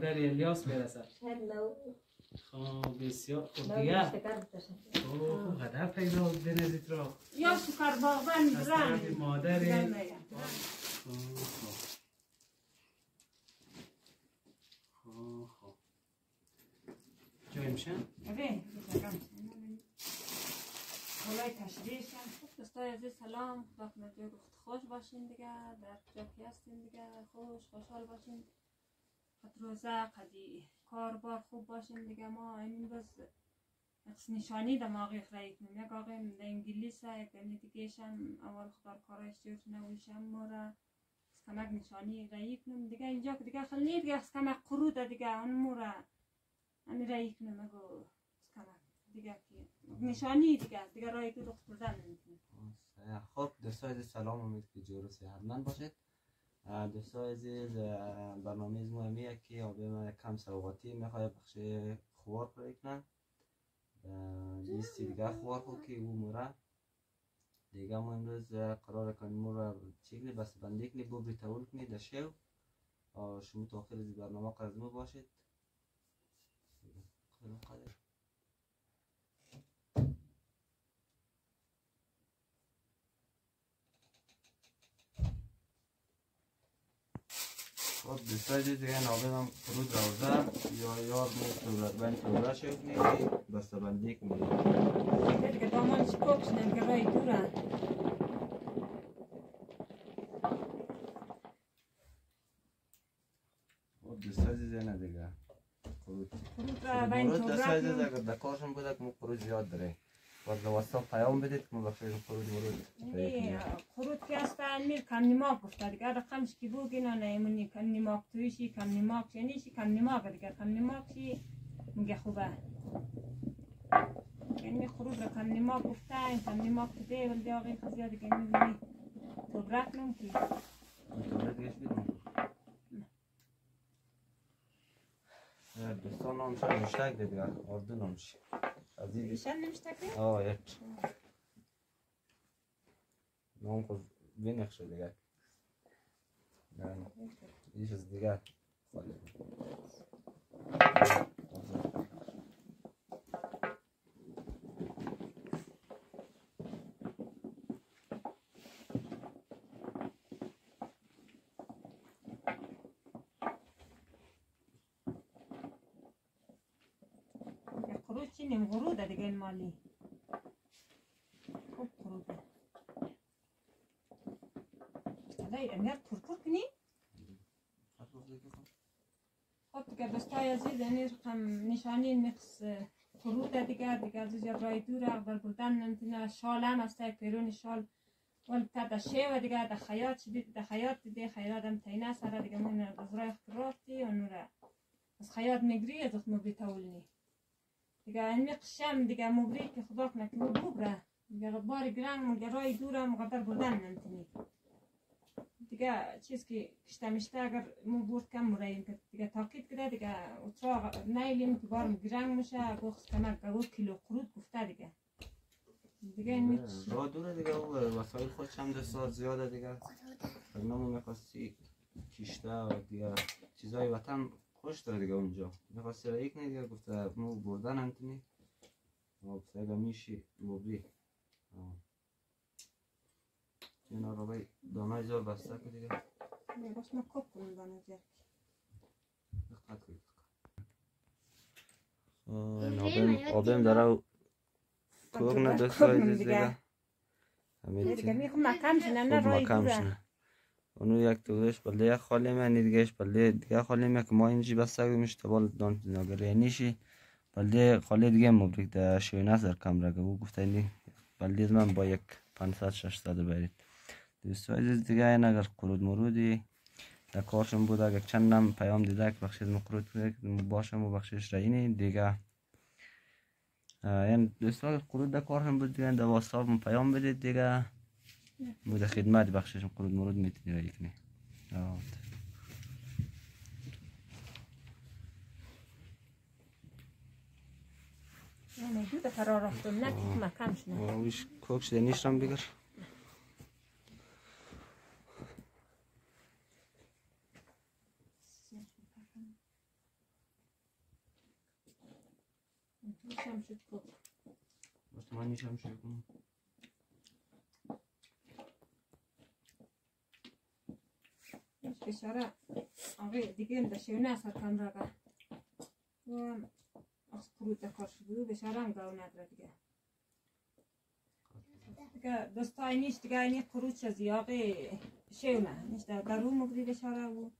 مادر الیاس برسد. خب بسیار خوب. دیگه اوه هدف پیدا بود بنزید را. یا سکر باغبن از برن مادر. خب خب خب. جای میشن دوستای عزیز سلام. گفت خوش باشین دیگه در جا که هستین دیگه خوش خوشحال باشین. روزه قدی کار بار خوب باشین دیگه ما این روز نقص نشانی در ماقی خرایی کنیم یک آقای در انگلیس یک دنی دیگهش هم اول خدار کارایش جور نویشم ما را از کمک نشانی رایی کنیم دیگه اینجا که دیگه خیلی دیگه از کمک قرود دیگه اون مورا همین رایی کنیم اگه از کمک دیگه که نشانی دیگه دیگه رایی که دخت بردن نمی‌تونیم خب دوستای عزیز سلام امید که جور و صحتمند باشید دوستای عزیز برنامه ما همیه که ما کم سوقاتی می‌خواه بخش خوار پر کنن اه، لیستی دیگه خوار خود که او مورا. دیگه ما امروز قرار کنیم مورا چیکلی بس بندی کنی ببری تول کنی در شو شما تا آخر برنامه قرض ما باشید. خب دوستای دیگه نابه من فرود روزه یا یار مو صورت بند صورت شد. نیدی بسته بندی کنی دیگه دیگه دامان چی کوکش نمیگه رایی دورن خب دوستای عزیز نه دیگه. فرود را بین فرود دوستای عزیز تورک اگر دکارشون بوده که مو فرود زیاد داره باید واسه پیام بدید که مو بخیر فرود مرود خروط که است میر کم نیماک گفته دیگه رقمش که بو گینا نیمونی کم نیماک تویشی کم نیماک چنیشی کم نیماک دیگه کم نیماک چی میگه خوبه یعنی خروط را کم نیماک گفته این کم نیماک ده ولی آقای خزیاد دیگه می‌بینی تبرک نم که دوستان نامش مشتاق ده دیگه اردو نامش عزیز ایشان نمیشته که آه یک. نام خود بینخشه دیگه. نه. ایش از دیگه. خالی میگه خروط چی نیم غروده دیگه این مالی. خوب خروده حالا امیر پرپر کنی؟ خب دیگه دوستای عزیز یعنی رقم نشانی نقص فرود دیگه. دیگه از اینجا رای دور اقبال بردن نمی‌تونه شال هم است پیرون شال. ول تا در شیوه دیگه در خیاط شدید در خیاط دیگه خیاط هم تینه سره دیگه من از رای رافتی و نوره از خیاط میگری از اخت مبری تولنی دیگه این قشم دیگه مبری که خدا کنه که ببره دیگه بار گرنگ مگه رای دور مقدر بردن نمی‌تونی. دیگه چیز که کشتمشته اگر مو برد کم مراییم که دیگه تاکید کرده دیگه اتراغ نیلیم که بارم گرنگ میشه گوخت کمک گو کیلو قرود گفته دیگه. دیگه این راه دوره دیگه او. وسایل خودش هم دست زیاده دیگه. نمو می‌خواستی کشته و دیگه چیزای وطن خوش داره دیگه اونجا. می‌خواستی رایی کنی دیگه گفته مو بردن انتونی و گفته اگه میشی مبری اینا رو بای دانای زور بسته که دیگه. باش ما کپ کنیم دانه جرک دقت کنید آبم آبم داره نداشته کوگ دیگه. دیگه. دیگه می‌خوام مکم شنه نه خب رای شنه اونو یک توش بله یک خالی من دیگهش بله دیگه خالی من که ما اینجی بسته میشه تبال دان نگره نیشی بله خالی دیگه مبریک در شوی نظر کم رگه. او گفته اینی بله من با یک 500 600 برید. دوستو عزیز دیگه این اگر قرود مرودی در کارشون بود اگر چندم پیام دیده که بخشید مقرود که باشم و بخشش رایینی دیگه. یعنی دوستو اگر قرود در کارشون بود دیگه در واتساپ پیام بدید دیگه. بوده خدمت بخشش قرود مرود می‌تونی رایی کنی موجود نه رفتم نه مکم شده واویش کوک شده نیشتم بگر Mostrar uma ninja no jogo. بشاره آقای دیگه هم دشونه اصلا کم را و هم از پروت کار شده بشاره هم گاو نداره دیگه دیگه دستای نیست دیگه اینی قروت چیزی آقای شونه نیست در رو مگری بشاره و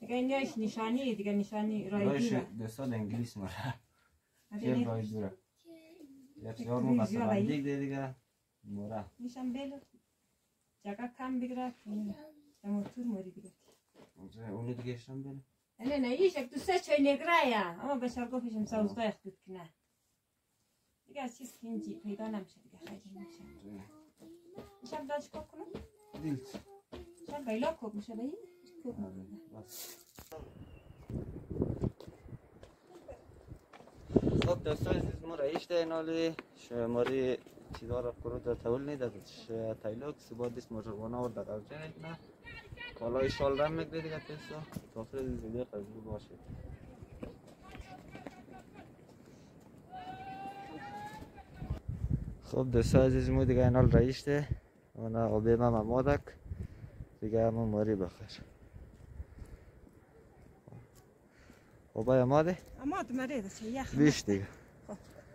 دیگه اینیش نشانی دیگه نشانی رای رایش دوره دستاد انگلیس مره اگه چه نی- رای دوره یک یک یار اونو دیگه اشتم نه نه ایش یک دو سه چای نگره یا اما بشار گفتشم سوزگاه اخدود کنه دیگه از چیز که اینجی پیدا نمیشه دیگه خیلی نمیشه. میشم داشت کب کنم؟ دیلت میشم بیلا کب میشه بایی کب میشه خب دوستان عزیز ما رئیس ده نالی شماری چیزا را تول نیده ش تایلوک سبا دیس مجروانا و در اوجه میگده دیگه پیسا تا آخر دیز ویدیو قبول باشید خب دوستان عزیز ما دیگه اینال رئیس ده اونا آبی ما ممادک دیگه همون ماری بخیر آبای ماده تو مره دست یخ بیش دیگه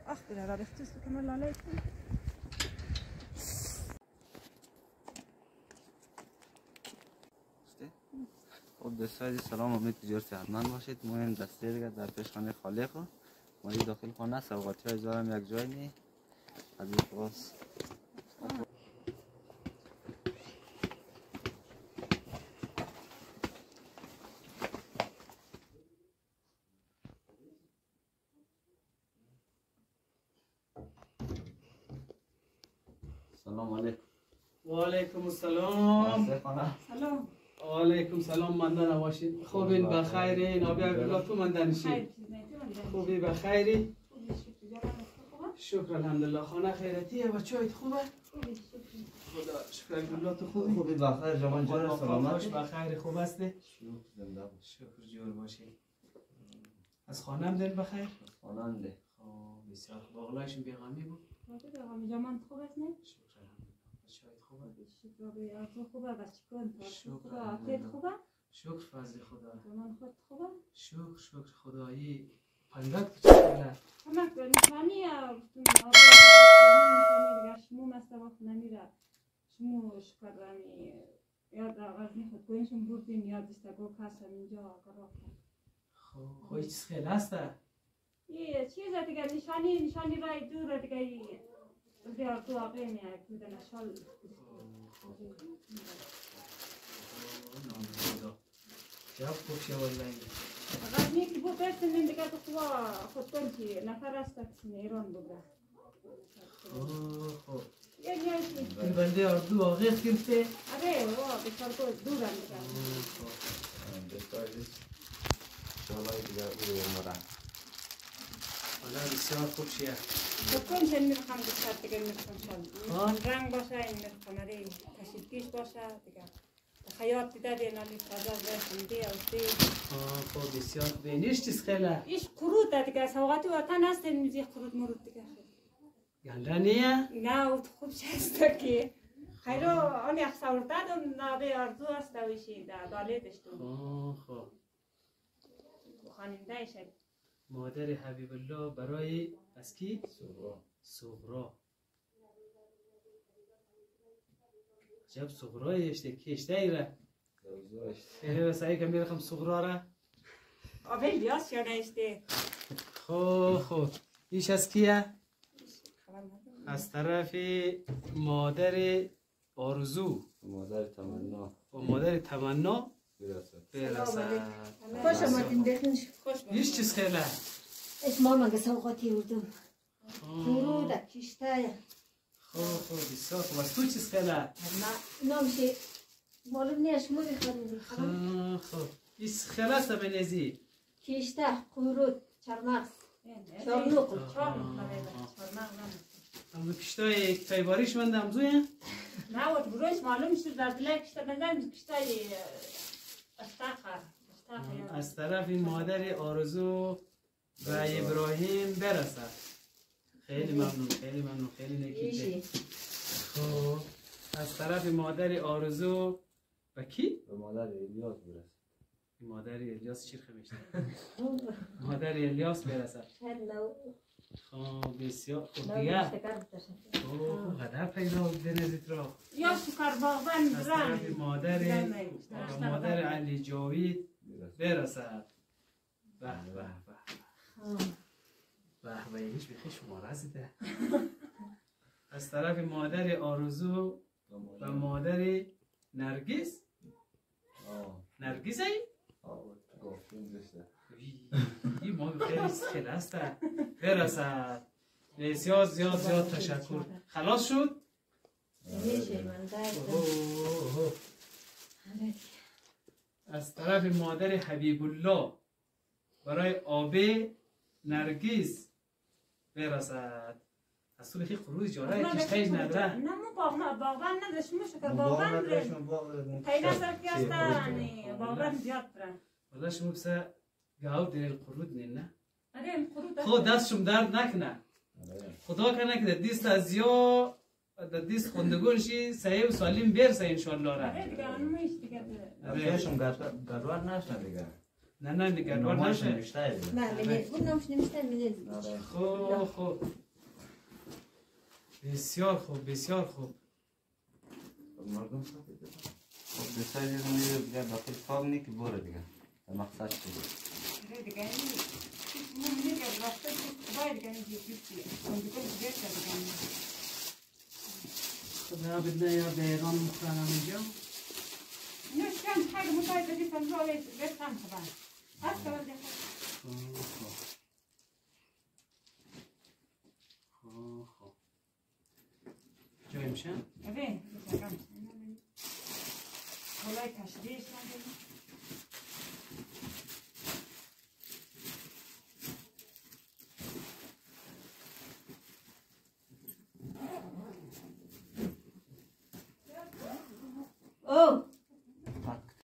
آخ بره را بختوس کنم لاله خب دوستان عزیز سلام. امید جور صحتمند باشید. ما این دسته دیگه در پیشخانه خالق ما این داخل خانه سوقاتی های زارم یک جای نی. از این خواست. سلام علیکم. و علیکم السلام دسته خانه سلام و خوبین بخیرین آبی عبدالله تو خیر من دیدم. خوبی بخیری خوبی شکر. الحمدلله. خانه خیرتیه و چایت خوبه. خدا شکر. عبدالله تو خوبی؟ خوبی بخیر جوان جان خوش سلامت بخیر خوب هستی؟ شروع زنده باش شکر جور باشی. از خانه هم دل بخیر؟ خواننده خب بسیار خوب. اغلایشون بیغامی بود؟ آقا جوان خوب است نه شکر الحمدلله. چایت خوبه؟ شکر خوبه؟ تو شکر خوبه؟ الحمدلله. آفیت خوبه؟ شکر فضل خدا. جوان خود خوبه؟ شکر شکر خدایی. پندک تو چه یا نشانی دیگه شمو مسته وقت نمیره. شمو شکر رمی یاد آغاز نیخود گوینشون بردیم یاد دسته گو کسم اینجا قرار کن خب خب چیز خیلی هسته یه چیز دیگه نشانی نشانی رای دور دیگه تو آقای میاد تو نشال جب فقط نیکی بود برسیم دیگه تو خوا خود کن که نفر خب خب یه نیایشی این بنده اردو آغیخ گرفته آره وا بسیار کو دورم دیگه خب دوستان عزیز شالای دیگه روی مره حالا بسیار خوب شه خود کن چه میرخم بسیار دیگه شال آه. رنگ باشه این میرخم آره پیش باشه دیگه خیاط دیده دی نالی تازه زرسم دی او دی. خب بسیار خوب نیش چیز خیلی؟ ایش قرود دیگه سوغاتی وطن هست این میزی قرود مرود دیگه گنده نیه؟ نه او خوب شست که. خیرو آن یک سورده دم نابه آرزو است دویشی در داله دشتون خب خب. خاننده شد مادر حبیب الله برای از کی؟ صغرا جب صغرا یشته کشته ایره ایره بسایی که میرخم صغرا را. آبه لیاس یا نشته خب خب. ایش از کیه؟ از طرف مادر آرزو. مادر تمنا. و مادر تمنا. برسد خوش آمدین باش. هیچ چیز خیلی؟ اسمام مگه سوقاتی اردم خب درود کشته. خب بسیار خوب از تو چیز خیلی ما نامشه معلوم نیست شما بخورید خب خب ایش خیلی است به نزی کشته قورود چرمغز نه، نه، نه. اما کشتای کتای باریش من دمزوی نه و بروش معلوم شد در دلای کشته بندن کشته استخر استخر از طرف مادر آرزو و ابراهیم برسد خیلی ممنون خیلی ممنون خیلی نکیده خب از طرف مادر آرزو و کی؟ به مادر الیاس برسید. مادر الیاس چی خمیشته مادر الیاس نو خب بسیار خب دیگه اوه قدر پیدا بنزید را. یا سکر باغبان از طرف مادر. و مادر علی جاوید برسد. به به به. به به هیچ بخی شما رسیده از طرف مادر آرزو و مادر نرگس. نرگس ای؟ این ما خیلی خیلی هسته برسد. بسیار زیاد زیاد تشکر. خلاص شد؟ از طرف مادر حبیب الله برای آبه نرگس. برسد از طول خیلی قروز جاره کشتهش نداره نه مو باغبان باغبان نداشت مو شکر باغبان برن خیلی سر که هستن. باغبان زیاد برن والله شما بسه گاو در القرود نین نه؟ آره قرود خود دستشم درد نکنه. خدا کنه که در دیست از یا در دیست خوندگون شی صحیح و سالم برسه انشالله آره را دیگه اون میش دیگه بهشون گدوار نشنه دیگه. نه نه نگردوار نشه. نه منید بود نمش نمیشتن منید خوب خوب بسیار خوب بسیار خوب. مردم خب بسیار یه میره دیگه داخل فاگ نی که بره دیگه. مقصد شده آره دیگه این مو میگه رفته باید دیگه دیگه اون دیگه دیگه خدا بدنا حاجه متاید بدی فنجال بفهم طبعا هست كمان دي خوب خوب خوب جای میشن ايه بس كم والله تشريش